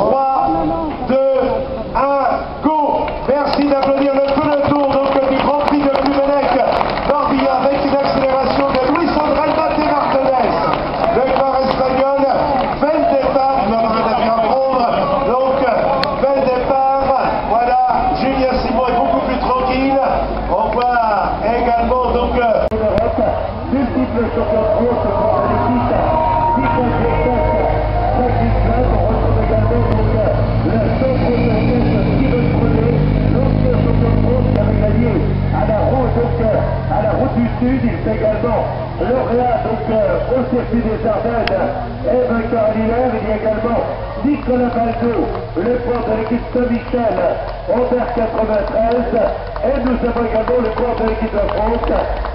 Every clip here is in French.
3, 2, 1, go. Merci d'applaudir le lauréat au circuit des Ardennes à l'hiver, il y a également Nicolas Baldo, le point de l'équipe Saint-Michel, Ander 93, et nous avons également le point de l'équipe de France,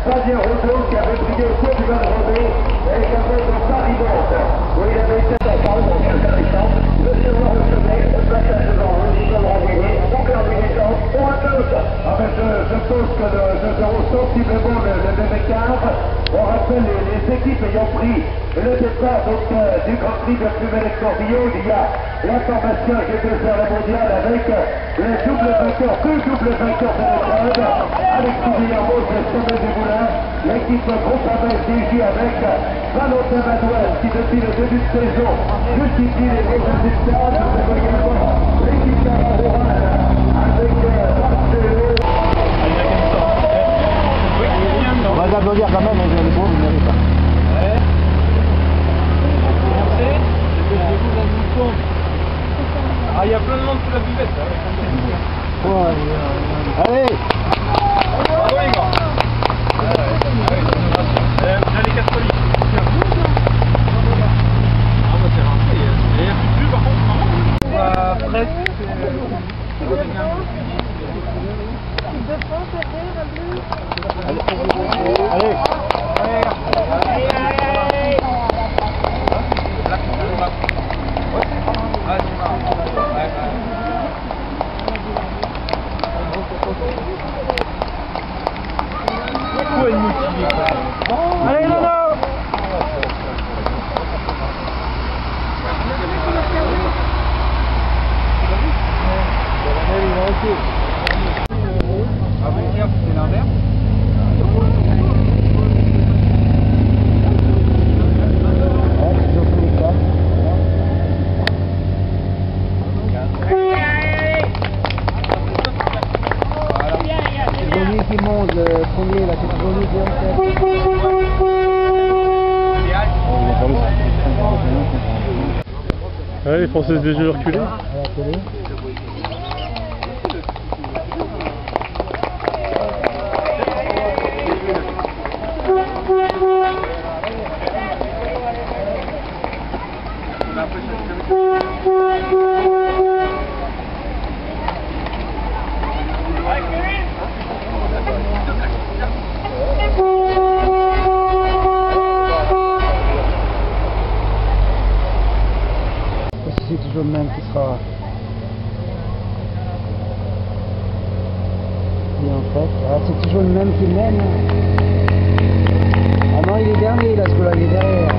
Fabien Rodeau qui avait brillé au cours du Val Rodé, et également de Paris-Nantes, où il avait été dans le On rappelle les, les équipes ayant pris le départ donc, euh, du Grand Prix de Plumet-Corbillaud, il y a la formation GP faire la mondiale avec le double vainqueur, deux doubles vainqueurs de l'épreuve, Alexis Villarmos et Samuel Dumoulin, l'équipe groupe DJ avec Valentin Madouel qui depuis le début de saison justifie les résultats, Quand même, vous pas. Ah, il y a plein de monde sous la buvette. Allez Bravo les gars. Euh, Vous allez quatre colis. Ah, bah, c'est rentré. Il y a plus par contre, non Euh, presque. Allez 11, le premier, ah, les Françaises déjà reculées. Même qui sera. Et en fait, ah, c'est toujours le même qui mène. Ah non, il est dernier là, ce là il est derrière.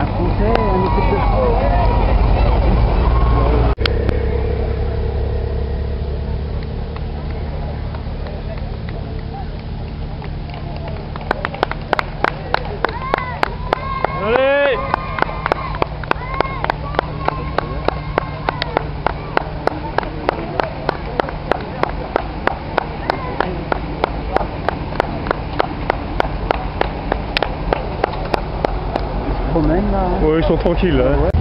Un Français, un équipe de France. Allez Là. hein. Ouais, ils sont tranquilles. Ouais.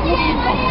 我也可以